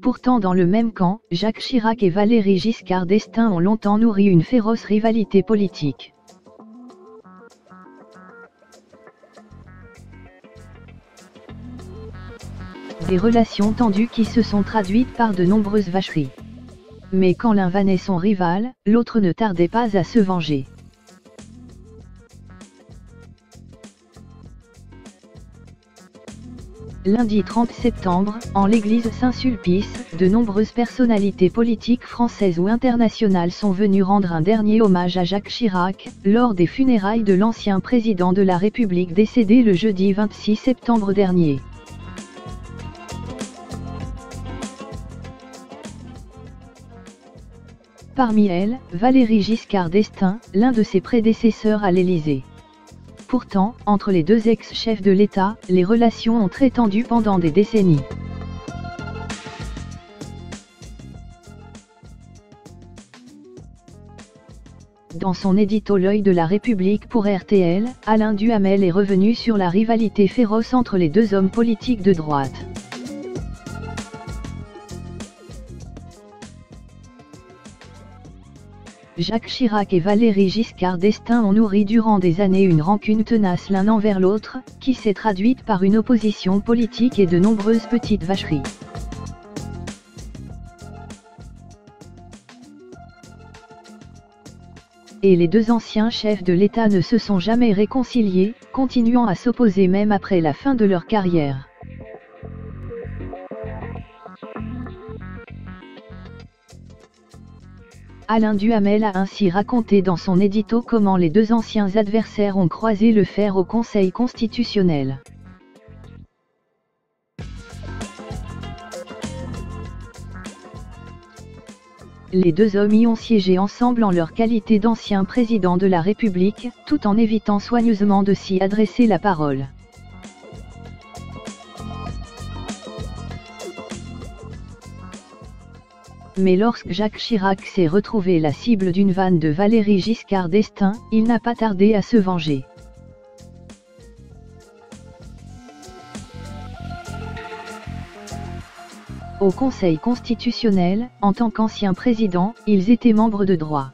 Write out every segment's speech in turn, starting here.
Pourtant dans le même camp, Jacques Chirac et Valéry Giscard d'Estaing ont longtemps nourri une féroce rivalité politique. Des relations tendues qui se sont traduites par de nombreuses vacheries. Mais quand l'un vannait son rival, l'autre ne tardait pas à se venger. Lundi 30 septembre, en l'église Saint-Sulpice, de nombreuses personnalités politiques françaises ou internationales sont venues rendre un dernier hommage à Jacques Chirac, lors des funérailles de l'ancien président de la République décédé le jeudi 26 septembre dernier. Parmi elles, Valéry Giscard d'Estaing, l'un de ses prédécesseurs à l'Élysée. Pourtant, entre les deux ex-chefs de l'État, les relations ont très tendu pendant des décennies. Dans son édito L'œil de la République pour RTL, Alain Duhamel est revenu sur la rivalité féroce entre les deux hommes politiques de droite. Jacques Chirac et Valéry Giscard d'Estaing ont nourri durant des années une rancune tenace l'un envers l'autre, qui s'est traduite par une opposition politique et de nombreuses petites vacheries. Et les deux anciens chefs de l'État ne se sont jamais réconciliés, continuant à s'opposer même après la fin de leur carrière. Alain Duhamel a ainsi raconté dans son édito comment les deux anciens adversaires ont croisé le fer au Conseil constitutionnel. Les deux hommes y ont siégé ensemble en leur qualité d'anciens présidents de la République, tout en évitant soigneusement de s'y adresser la parole. Mais lorsque Jacques Chirac s'est retrouvé la cible d'une vanne de Valéry Giscard d'Estaing, il n'a pas tardé à se venger. Au Conseil constitutionnel, en tant qu'ancien président, ils étaient membres de droit.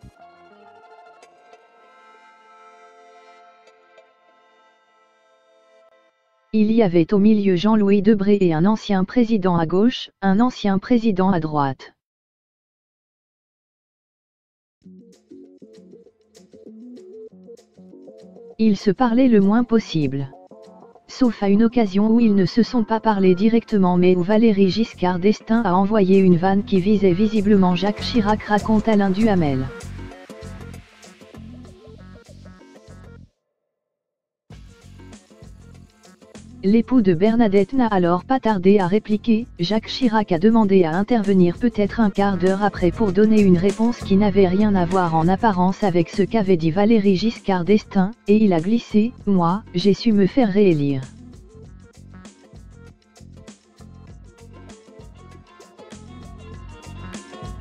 Il y avait au milieu Jean-Louis Debré et un ancien président à gauche, un ancien président à droite. Ils se parlaient le moins possible. Sauf à une occasion où ils ne se sont pas parlé directement mais où Valéry Giscard d'Estaing a envoyé une vanne qui visait visiblement Jacques Chirac raconte Alain Duhamel. L'époux de Bernadette n'a alors pas tardé à répliquer, Jacques Chirac a demandé à intervenir peut-être un quart d'heure après pour donner une réponse qui n'avait rien à voir en apparence avec ce qu'avait dit Valéry Giscard d'Estaing, et il a glissé, moi, j'ai su me faire réélire.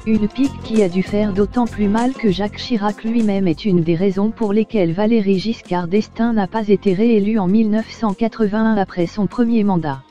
Une pique qui a dû faire d'autant plus mal que Jacques Chirac lui-même est une des raisons pour lesquelles Valéry Giscard d'Estaing n'a pas été réélu en 1981 après son premier mandat.